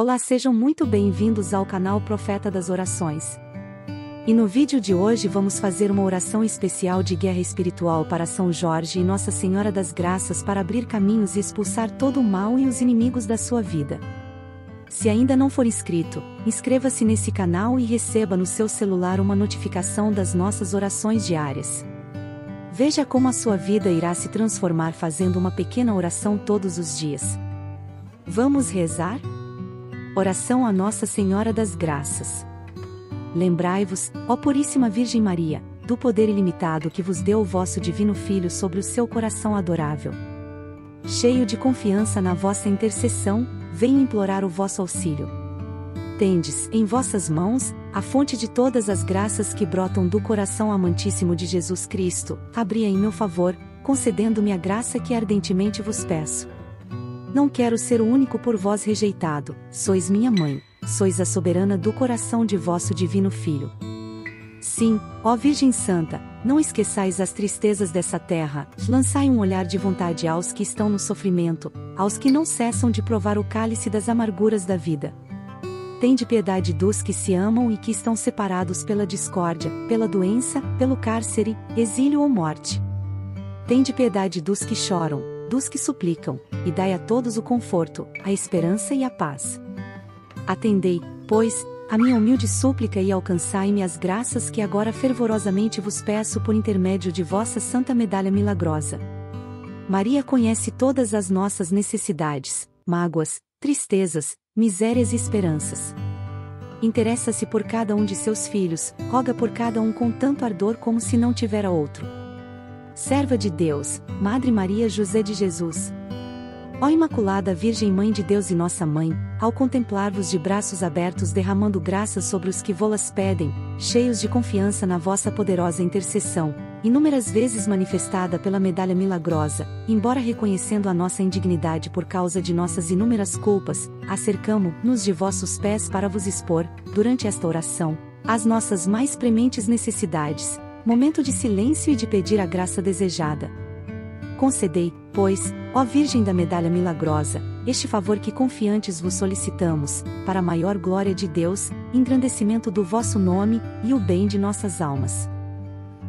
Olá, sejam muito bem-vindos ao canal Profeta das Orações. E no vídeo de hoje vamos fazer uma oração especial de guerra espiritual para São Jorge e Nossa Senhora das Graças para abrir caminhos e expulsar todo o mal e os inimigos da sua vida. Se ainda não for inscrito, inscreva-se nesse canal e receba no seu celular uma notificação das nossas orações diárias. Veja como a sua vida irá se transformar fazendo uma pequena oração todos os dias. Vamos rezar? Oração a Nossa Senhora das Graças. Lembrai-vos, ó Puríssima Virgem Maria, do poder ilimitado que vos deu o vosso Divino Filho sobre o seu coração adorável. Cheio de confiança na vossa intercessão, venho implorar o vosso auxílio. Tendes, em vossas mãos, a fonte de todas as graças que brotam do coração amantíssimo de Jesus Cristo, abri-a em meu favor, concedendo-me a graça que ardentemente vos peço. Não quero ser o único por vós rejeitado, sois minha mãe, sois a soberana do coração de vosso divino Filho. Sim, ó Virgem Santa, não esqueçais as tristezas dessa terra, lançai um olhar de vontade aos que estão no sofrimento, aos que não cessam de provar o cálice das amarguras da vida. Tende piedade dos que se amam e que estão separados pela discórdia, pela doença, pelo cárcere, exílio ou morte. Tende piedade dos que choram, dos que suplicam, e dai a todos o conforto, a esperança e a paz. Atendei, pois, a minha humilde súplica e alcançai-me as graças que agora fervorosamente vos peço por intermédio de vossa santa medalha milagrosa. Maria conhece todas as nossas necessidades, mágoas, tristezas, misérias e esperanças. Interessa-se por cada um de seus filhos, roga por cada um com tanto ardor como se não tivera outro serva de Deus, Madre Maria José de Jesus. Ó Imaculada Virgem Mãe de Deus e Nossa Mãe, ao contemplar-vos de braços abertos derramando graças sobre os que vô-las pedem, cheios de confiança na vossa poderosa intercessão, inúmeras vezes manifestada pela medalha milagrosa, embora reconhecendo a nossa indignidade por causa de nossas inúmeras culpas, acercamo-nos de vossos pés para vos expor, durante esta oração, as nossas mais prementes necessidades, momento de silêncio e de pedir a graça desejada. Concedei, pois, ó Virgem da Medalha Milagrosa, este favor que confiantes vos solicitamos, para a maior glória de Deus, engrandecimento do vosso nome e o bem de nossas almas.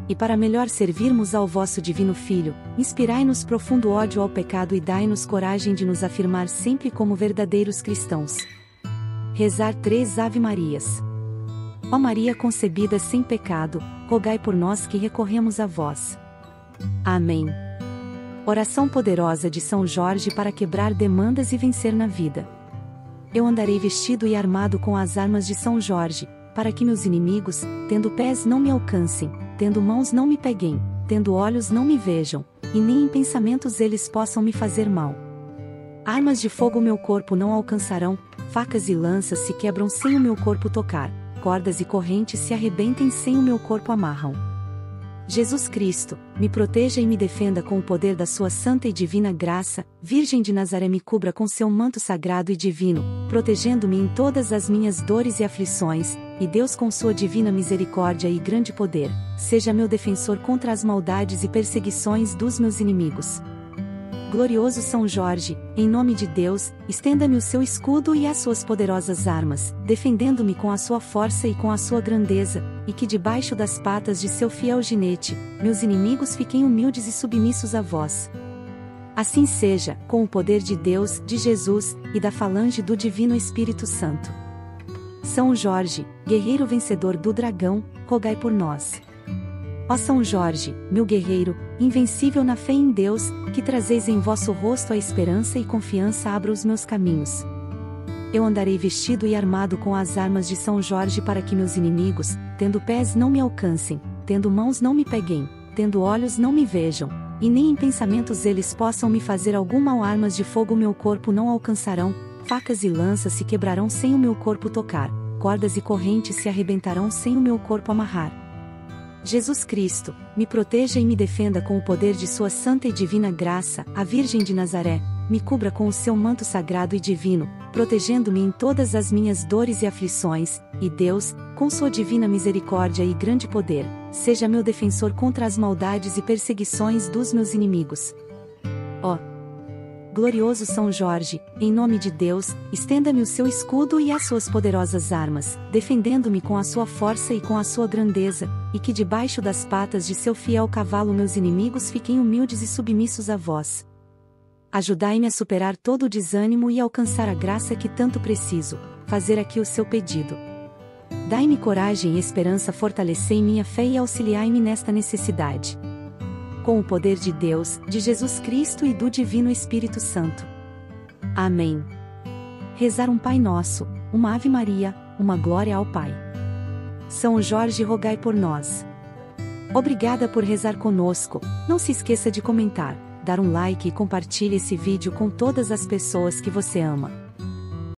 E para melhor servirmos ao vosso Divino Filho, inspirai-nos profundo ódio ao pecado e dai-nos coragem de nos afirmar sempre como verdadeiros cristãos. Rezar três Ave Marias. Ó Maria concebida sem pecado, rogai por nós que recorremos a vós. Amém. Oração poderosa de São Jorge para quebrar demandas e vencer na vida. Eu andarei vestido e armado com as armas de São Jorge, para que meus inimigos, tendo pés não me alcancem, tendo mãos não me peguem, tendo olhos não me vejam, e nem em pensamentos eles possam me fazer mal. Armas de fogo meu corpo não alcançarão, facas e lanças se quebram sem o meu corpo tocar cordas e correntes se arrebentem sem o meu corpo amarram. Jesus Cristo, me proteja e me defenda com o poder da sua santa e divina graça, Virgem de Nazaré me cubra com seu manto sagrado e divino, protegendo-me em todas as minhas dores e aflições, e Deus com sua divina misericórdia e grande poder, seja meu defensor contra as maldades e perseguições dos meus inimigos glorioso São Jorge, em nome de Deus, estenda-me o seu escudo e as suas poderosas armas, defendendo-me com a sua força e com a sua grandeza, e que debaixo das patas de seu fiel ginete, meus inimigos fiquem humildes e submissos a vós. Assim seja, com o poder de Deus, de Jesus, e da falange do Divino Espírito Santo. São Jorge, guerreiro vencedor do dragão, rogai por nós. Ó São Jorge, meu guerreiro, invencível na fé em Deus, que trazeis em vosso rosto a esperança e confiança abra os meus caminhos. Eu andarei vestido e armado com as armas de São Jorge para que meus inimigos, tendo pés não me alcancem, tendo mãos não me peguem, tendo olhos não me vejam, e nem em pensamentos eles possam me fazer algum mal armas de fogo meu corpo não alcançarão, facas e lanças se quebrarão sem o meu corpo tocar, cordas e correntes se arrebentarão sem o meu corpo amarrar. Jesus Cristo, me proteja e me defenda com o poder de Sua santa e divina graça, a Virgem de Nazaré, me cubra com o seu manto sagrado e divino, protegendo-me em todas as minhas dores e aflições, e Deus, com Sua divina misericórdia e grande poder, seja meu defensor contra as maldades e perseguições dos meus inimigos. Ó glorioso São Jorge, em nome de Deus, estenda-me o seu escudo e as suas poderosas armas, defendendo-me com a sua força e com a sua grandeza, e que debaixo das patas de seu fiel cavalo meus inimigos fiquem humildes e submissos a vós. Ajudai-me a superar todo o desânimo e alcançar a graça que tanto preciso, fazer aqui o seu pedido. Dai-me coragem e esperança, fortalecei minha fé e auxiliai-me nesta necessidade com o poder de Deus, de Jesus Cristo e do Divino Espírito Santo. Amém. Rezar um Pai Nosso, uma Ave Maria, uma Glória ao Pai. São Jorge, rogai por nós. Obrigada por rezar conosco. Não se esqueça de comentar, dar um like e compartilhe esse vídeo com todas as pessoas que você ama.